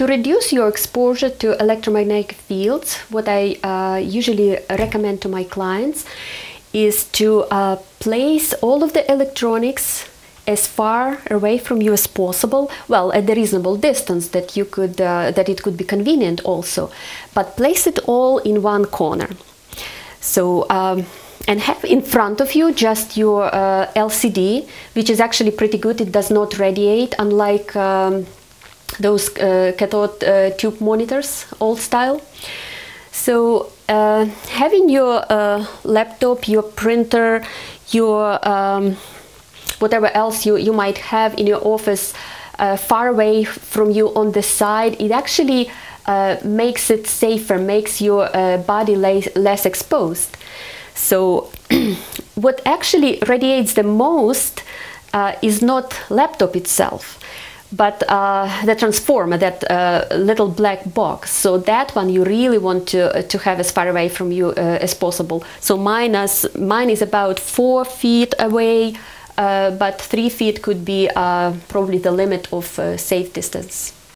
to reduce your exposure to electromagnetic fields, what I uh, usually recommend to my clients is to uh, place all of the electronics as far away from you as possible well at the reasonable distance that you could uh, that it could be convenient also but place it all in one corner. So um, and have in front of you just your uh, LCD which is actually pretty good. It does not radiate unlike um, those uh, cathode uh, tube monitors old style so uh, having your laptop your printer your um, whatever else you, you might have in your office uh, far away from you on the side, it actually uh, makes it safer, makes your uh, body less, less exposed. So what actually radiates the most is not laptop itself, but uh, the transformer, that uh, little black box. So that one you really want to, to have as far away from you as possible. So mine is, mine is about four feet away uh, but three feet could be uh, probably the limit of uh, safe distance.